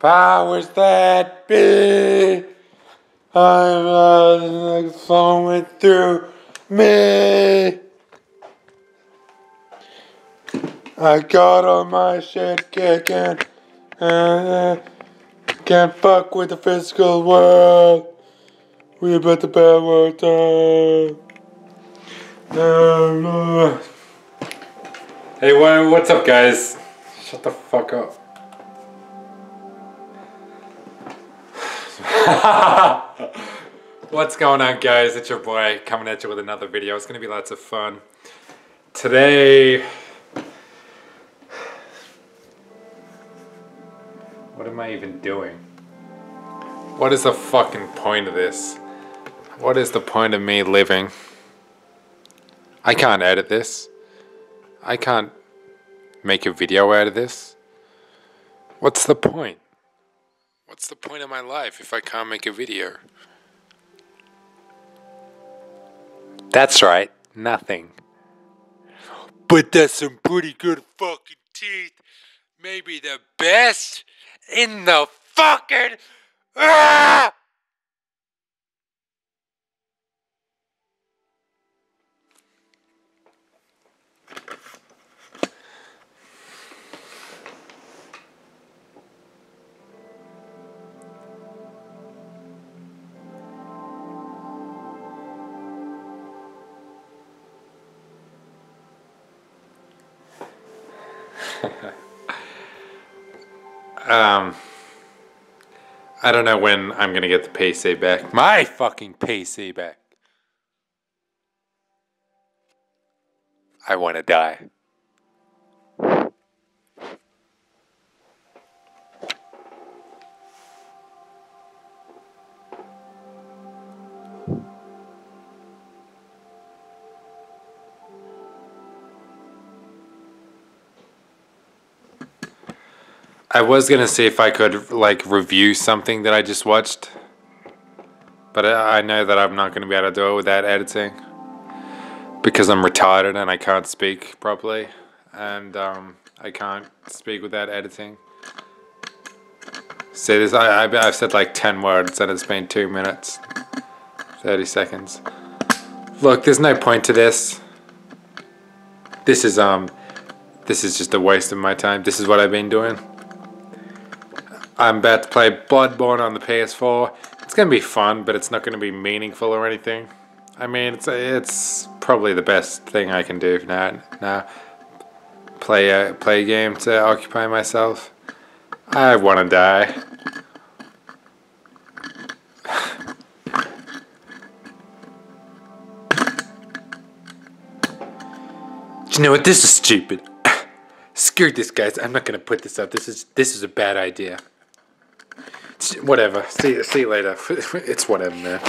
Powers that be. I'm like flowing through me. I got all my shit kicking. Uh, can't fuck with the physical world. We about the bad world time. Hey, what's up, guys? Shut the fuck up. What's going on guys? It's your boy coming at you with another video. It's gonna be lots of fun. Today... What am I even doing? What is the fucking point of this? What is the point of me living? I can't edit this. I can't make a video out of this. What's the point? What's the point of my life if I can't make a video? That's right, nothing. But that's some pretty good fucking teeth. Maybe the best in the fucking. Ah! um, I don't know when I'm gonna get the PC back. My fucking PC back. I want to die. I was gonna see if I could like review something that I just watched, but I know that I'm not gonna be able to do it without editing because I'm retarded and I can't speak properly, and um, I can't speak without editing. See this? I, I I've said like ten words and it's been two minutes, thirty seconds. Look, there's no point to this. This is um, this is just a waste of my time. This is what I've been doing. I'm about to play Bloodborne on the PS4. It's going to be fun, but it's not going to be meaningful or anything. I mean, it's it's probably the best thing I can do now. Now, play a play a game to occupy myself. I want to die. Do you know what? This is stupid. Screw this, guys. I'm not gonna put this up. This is this is a bad idea. Whatever. See, see you later. It's whatever, man.